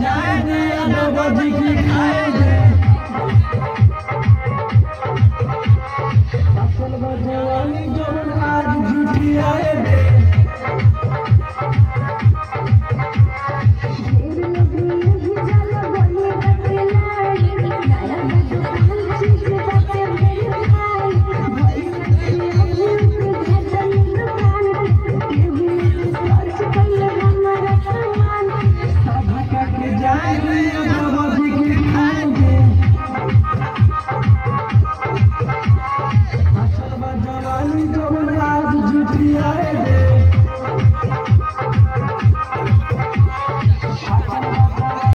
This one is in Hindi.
जाएँगे अनुभव जी की खाएँगे है